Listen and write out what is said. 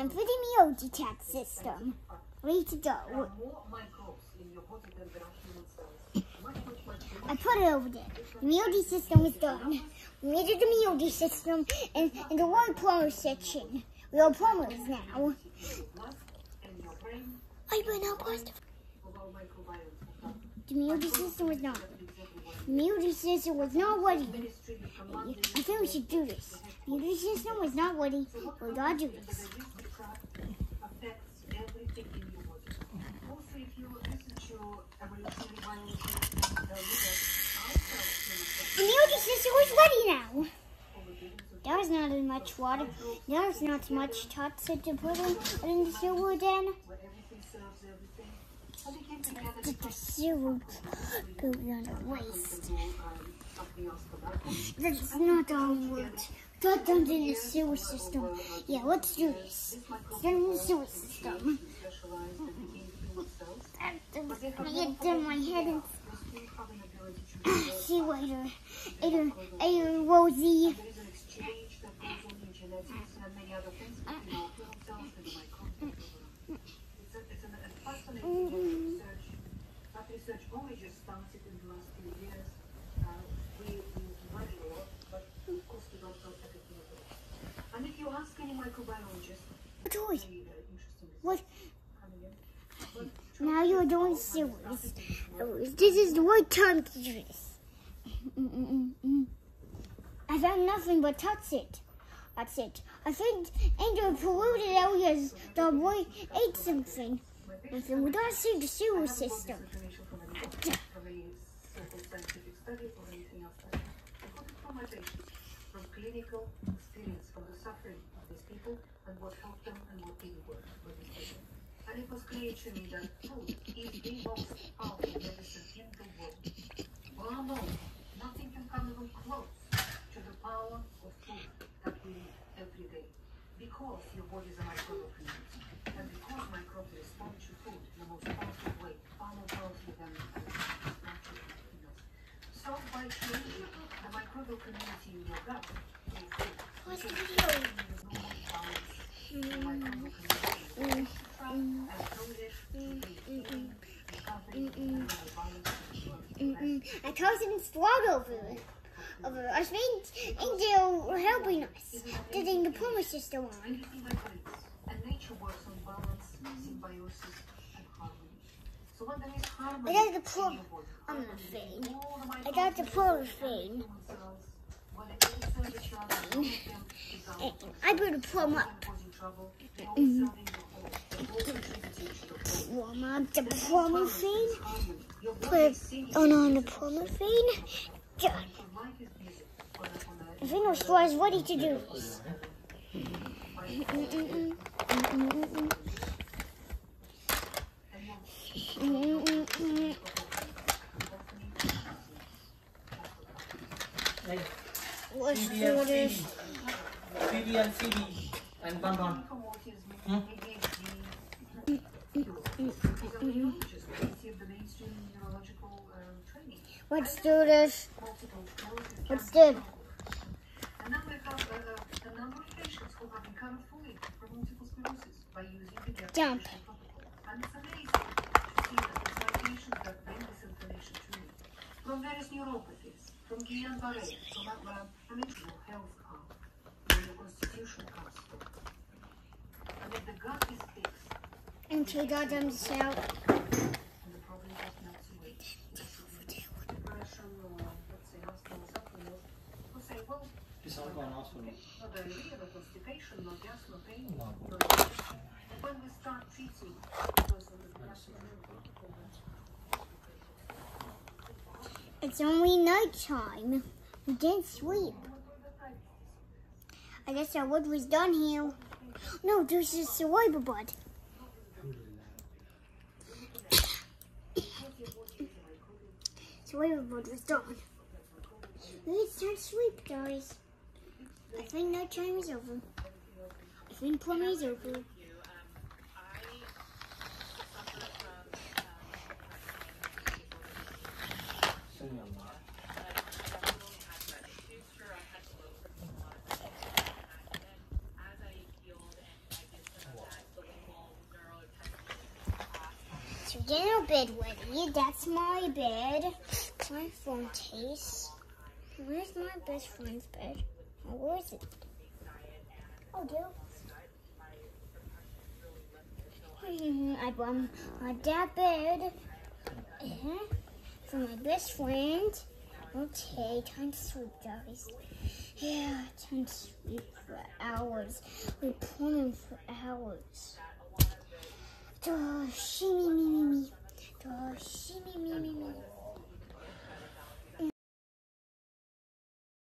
Time for the Miyoti chat system. Ready to go. I put it over there. The Miyoti system is done. We made it the Miyoti system in, in the one plumber section. We are plumbers now. and I will now pause the Miyoti system was not. The Miyoti system was not ready. I think we should do this. The Miyoti system was not ready. We gotta do this. Miyoti system was ready now. There's not as much water. There's not much toxic to put in, in the sewer then. Just the sewer goes on a waste. That's not all words. Got them in the sewer system. Yeah, let's do this. It's in the sewer system. Specialized in individual cells. I get in my head and Those two have an ability to see later. Later, later, Rosie. There is an exchange that goes on in genetics and many other things between our human cells and the microbiome. It's, it's fascinating research. That research only just started in the last few years. Uh, we, we learned but of course we don't know everything. And if you ask any microbiologist, Joy, very, very interesting what? coming in. But Now you're doing sewers. This is the right to do this. I found nothing but toxic. That's it. I think in the polluted areas the boy ate something. Nothing. We don't see the sewer system. from clinical experience, from the suffering of these people and what helped them and what didn't work for these people. And it was clear to me that food is the most powerful medicine in the world. Bar none, nothing can come even close to the power of food that we eat every day. Because your body is a microbial community. And because microbes respond to food in the most powerful way, far more powerful than natural else. So by changing the microbial community in your gut, through food, What's the which is video? the balance in the microbial community, and coded, healing, recovery, and the balance Mm-mm. I tossed in slug over. Over it. I think Angel helping us. Getting the plumber system on. Everything agrees, and nature works on balance, symbiosis, and harmony. So when there is harmony I got the in plum your body, on the harmony in all the I got the microbes plumber and thing. human cells, when they all serve each other, all of them. I put a plum up. Life is music. On a- on a- The finger store is ready to do this. Let's do and this. CD. CD and CD and bang on. Hmm? Mm, mm, mm, autism, ADHD, He's a neurologist. The mainstream neurological um, training. Let's do this. Let's do it. And now we have uh, uh, a number of patients who have recovered fully from multiple sclerosis by using the GAP Jump. And it's amazing to see that it's patients that bring this information to me. From various neuropathies, from Guillain-Barré, from uh, from mental health come, when the constitution comes. And if the gut is fixed, And No. no infection. And when we start treating It's only nighttime. We didn't sleep. I guess our wood was done here. No, this is the wiper bud. Swivelwood was done. Let's start sweep, guys. I think night time is over. I think plumbing is over. So get in bed, Woody. That's my bed. My phone case. Where's my best friend's bed? Oh, where is it? Oh, dear. I bought my dad bed uh, for my best friend. Okay, time to sleep, guys. Yeah, time to sleep for hours. We're playing for hours. Do shimmy me me me. Do shimmy me me me.